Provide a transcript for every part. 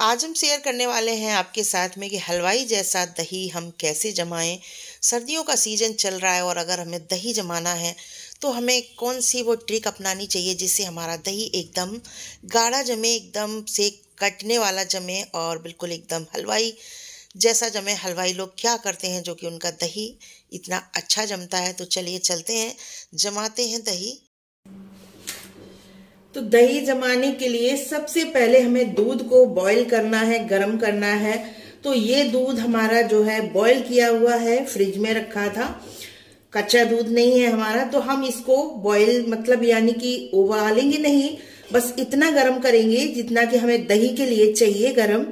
आज हम शेयर करने वाले हैं आपके साथ में कि हलवाई जैसा दही हम कैसे जमाएँ। सर्दियों का सीज़न चल रहा है और अगर हमें दही जमाना है तो हमें कौन सी वो ट्रिक अपनानी चाहिए जिससे हमारा दही एकदम गाढ़ा जमे, एकदम से कटने वाला जमे और बिल्कुल एकदम हलवाई जैसा जमे। हलवाई लोग क्या करते हैं जो कि उनका दही इतना अच्छा जमता है? तो चलिए चलते हैं, जमाते हैं दही। तो दही जमाने के लिए सबसे पहले हमें दूध को बॉईल करना है, गर्म करना है। तो ये दूध हमारा जो है बॉईल किया हुआ है फ्रिज में रखा था। कच्चा दूध नहीं है हमारा तो हम इसको बॉईल मतलब यानी कि उबालेंगे नहीं, बस इतना गर्म करेंगे जितना कि हमें दही के लिए चाहिए गर्म।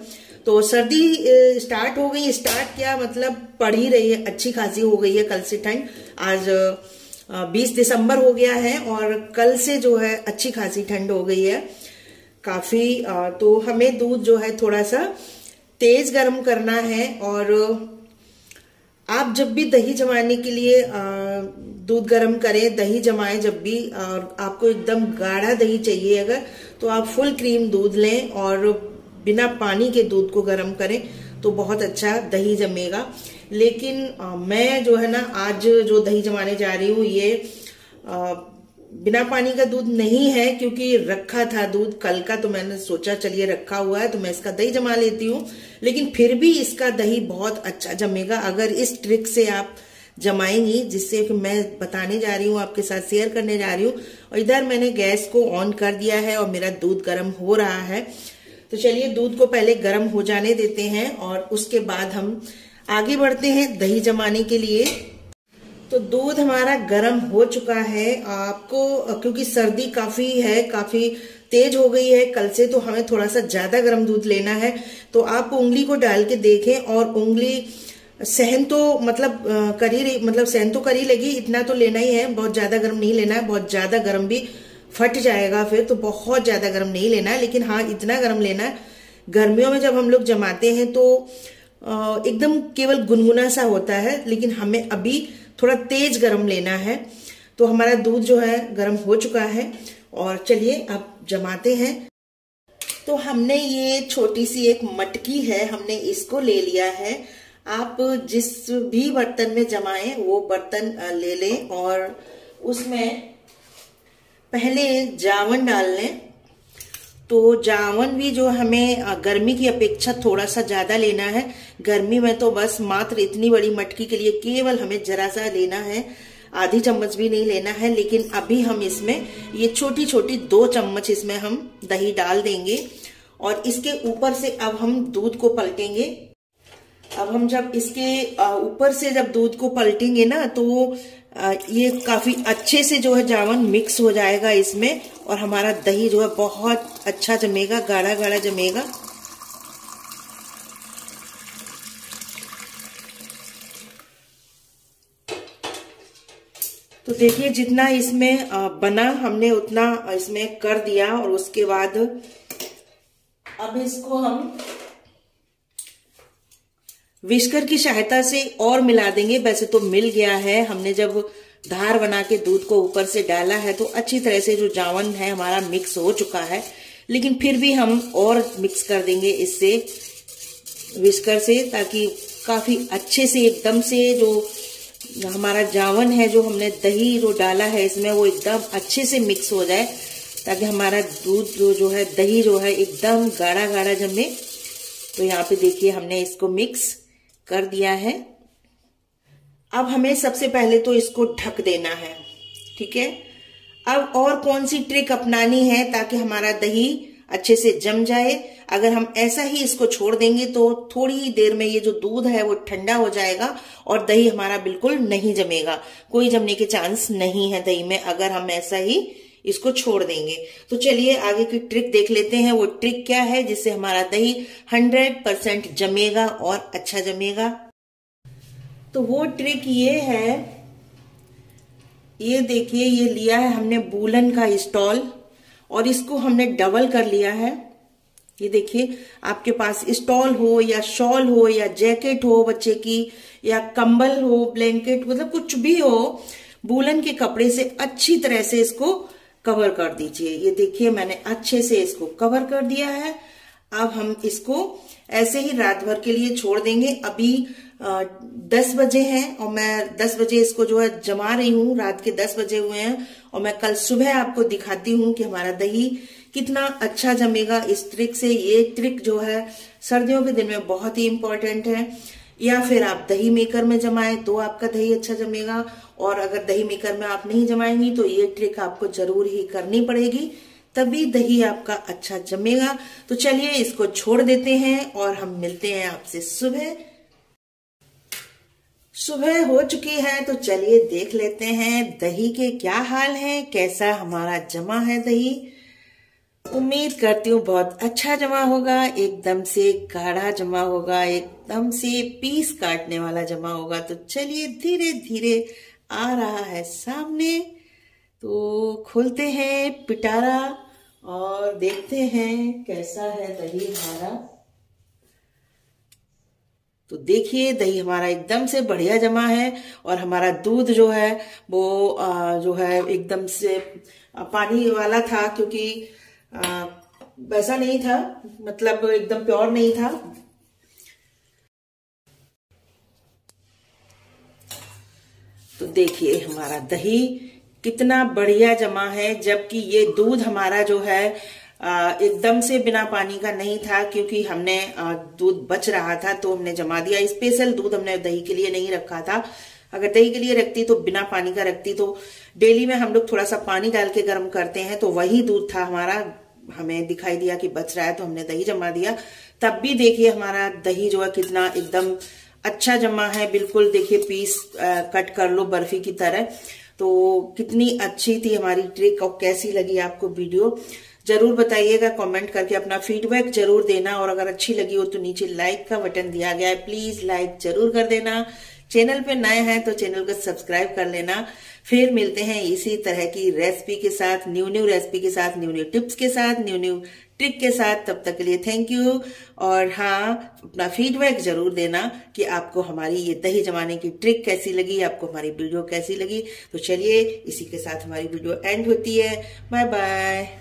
तो सर्दी स्टार्ट हो गई। स्टार्ट क्या मतलब पड़ ही रही है, अच्छी खासी हो गई है कल से ठंड आज बीस दिसंबर हो गया है और कल से जो है अच्छी खासी ठंड हो गई है। काफ़ी तो हमें दूध जो है थोड़ा सा तेज गर्म करना है और आप जब भी दही जमाने के लिए दूध गर्म करें, दही जमाएँ जब भी, और आपको एकदम गाढ़ा दही चाहिए अगर तो आप फुल क्रीम दूध लें और बिना पानी के दूध को गर्म करें तो बहुत अच्छा दही जमेगा। लेकिन आ, मैं जो है ना आज जो दही जमाने जा रही हूँ ये आ, बिना पानी का दूध नहीं है क्योंकि रखा था दूध कल का तो मैंने सोचा चलिए रखा हुआ है तो मैं इसका दही जमा लेती हूँ। लेकिन फिर भी इसका दही बहुत अच्छा जमेगा अगर इस ट्रिक से आप जमाएँगी जिससे कि मैं बताने जा रही हूँ आपके साथ शेयर करने जा रही हूँ और इधर मैंने गैस को ऑन कर दिया है और मेरा दूध गर्म हो रहा है। तो चलिए दूध को पहले गर्म हो जाने देते हैं और उसके बाद हम आगे बढ़ते हैं दही जमाने के लिए। तो दूध हमारा गर्म हो चुका है। आपको, क्योंकि सर्दी काफ़ी है, काफ़ी तेज हो गई है, कल से तो हमें थोड़ा सा ज़्यादा गर्म दूध लेना है। तो आप उंगली को डाल के देखें और उंगली, सहन तो मतलब कर ही मतलब सहन तो कर ही लगी, इतना तो लेना ही है। बहुत ज़्यादा गर्म नहीं लेना है, बहुत ज़्यादा गर्म भी फट जाएगा फिर तो बहुत ज़्यादा गर्म नहीं लेना है। लेकिन हाँ इतना गर्म लेना है। गर्मियों में जब हम लोग जमाते हैं तो एकदम केवल गुनगुना सा होता है, लेकिन हमें अभी थोड़ा तेज गर्म लेना है। तो हमारा दूध जो है, गर्म हो चुका है। और चलिए, अब जमाते हैं। तो हमने ये छोटी सी एक मटकी है, हमने इसको ले लिया है। आप जिस भी बर्तन में जमाएँ, वो बर्तन ले लें और उसमें पहले जावन डाल लें। तो जावन भी जो हमें गर्मी की अपेक्षा थोड़ा सा ज़्यादा लेना है। गर्मी में तो बस मात्र इतनी बड़ी मटकी के लिए केवल हमें जरा सा लेना है। आधी चम्मच भी नहीं लेना है, लेकिन अभी हम इसमें, ये छोटी छोटी दो चम्मच इसमें हम दही डाल देंगे। और इसके ऊपर से अब हम दूध को पलटेंगे। अब हम जब इसके ऊपर से जब दूध को पलटेंगे ना तो ये काफ़ी अच्छे से जो है जावन मिक्स हो जाएगा इसमें, और हमारा दही जो है बहुत अच्छा जमेगा गाढ़ा गाढ़ा जमेगा। तो देखिए, जितना इसमें बना, हमने उतना इसमें कर दिया, और उसके बाद अब इसको हम विस्कर की सहायता से और मिला देंगे। वैसे तो मिल गया है। हमने जब धार बना के दूध को ऊपर से डाला है तो अच्छी तरह से जो जावन है, हमारा मिक्स हो चुका है। लेकिन फिर भी हम और मिक्स कर देंगे इससे विस्कर से, ताकि काफ़ी अच्छे से, एकदम से जो हमारा जावन है, जो हमने दही जो डाला है, इसमें वो एकदम अच्छे से मिक्स हो जाए, ताकि हमारा दूध जो जो है, दही जो है, एकदम गाढ़ा गाढ़ा जमे। तो यहाँ पे देखिए हमने इसको मिक्स कर दिया है। अब हमें सबसे पहले तो इसको ढक देना है, ठीक है? अब और कौन सी ट्रिक अपनानी है ताकि हमारा दही अच्छे से जम जाए? अगर हम ऐसा ही इसको छोड़ देंगे तो थोड़ी ही देर में ये जो दूध है वो ठंडा हो जाएगा और दही हमारा बिल्कुल नहीं जमेगा। कोई जमने के चांस नहीं है दही में, अगर हम ऐसा ही इसको छोड़ देंगे। तो चलिए आगे की ट्रिक देख लेते हैं। वो ट्रिक क्या है जिससे हमारा दही 100 परसेंट जमेगा और अच्छा जमेगा? तो वो ट्रिक ये है। ये देखिए, ये लिया है हमने बूलन का स्टॉल और इसको हमने डबल कर लिया है। ये देखिए, आपके पास स्टॉल हो या शॉल हो या जैकेट हो बच्चे की, या कंबल हो ब्लैंकेट मतलब कुछ भी हो, बूलन के कपड़े से अच्छी तरह से इसको कवर कर दीजिए। ये देखिए, मैंने अच्छे से इसको कवर कर दिया है। अब हम इसको ऐसे ही रात भर के लिए छोड़ देंगे। अभी दस बजे हैं और मैं दस बजे इसको जो है जमा रही हूँ। रात के दस बजे हुए हैं और मैं कल सुबह आपको दिखाती हूँ कि हमारा दही कितना अच्छा जमेगा। इस ट्रिक से ये ट्रिक जो है सर्दियों के दिन में बहुत ही इंपॉर्टेंट है। या फिर आप दही मेकर में जमाए तो आपका दही अच्छा जमेगा। और अगर दही मेकर में आप नहीं जमाएँगी तो ये ट्रिक आपको ज़रूर ही करनी पड़ेगी, तभी दही आपका अच्छा जमेगा। तो चलिए इसको छोड़ देते हैं और हम मिलते हैं आपसे सुबह। सुबह हो चुकी है तो चलिए देख लेते हैं दही के क्या हाल है, कैसा हमारा जमा है दही। उम्मीद करती हूँ बहुत अच्छा जमा होगा, एकदम से गाढ़ा जमा होगा, एकदम से पीस काटने वाला जमा होगा। तो चलिए धीरे धीरे आ रहा है सामने। तो खोलते हैं पिटारा और देखते हैं कैसा है दही हमारा। तो देखिए दही हमारा एकदम से बढ़िया जमा है और हमारा दूध जो है, वो जो है एकदम से पानी वाला था क्योंकि वैसा नहीं था मतलब एकदम प्योर नहीं था। तो देखिए हमारा दही कितना बढ़िया जमा है, जबकि ये दूध हमारा जो है एकदम से बिना पानी का नहीं था, क्योंकि हमने दूध बच रहा था तो हमने जमा दिया। स्पेशल दूध हमने दही के लिए नहीं रखा था। अगर दही के लिए रखती तो बिना पानी का रखती तो डेली में हम लोग थोड़ा सा पानी डाल के गर्म करते हैं तो वही दूध था हमारा। हमें दिखाई दिया कि बच रहा है तो हमने दही जमा दिया। तब भी देखिए हमारा दही जो है कितना एकदम अच्छा जमा है बिल्कुल देखिए पीस आ, कट कर लो बर्फ़ी की तरह। तो कितनी अच्छी थी हमारी ट्रिक और कैसी लगी आपको वीडियो। ज़रूर बताइएगा कमेंट करके अपना फीडबैक ज़रूर देना। और अगर अच्छी लगी हो तो नीचे लाइक का बटन दिया गया है। प्लीज़ लाइक ज़रूर कर देना। चैनल पे नए हैं तो चैनल को सब्सक्राइब कर लेना। फिर मिलते हैं इसी तरह की रेसिपी के साथ न्यू न्यू रेसिपी के साथ न्यू न्यू टिप्स के साथ न्यू न्यू ट्रिक के साथ। तब तक के लिए थैंक यू और हाँ अपना फीडबैक ज़रूर देना कि आपको हमारी ये दही जमाने की ट्रिक कैसी लगी, आपको हमारी वीडियो कैसी लगी। तो चलिए, इसी के साथ हमारी वीडियो एंड होती है। Bye bye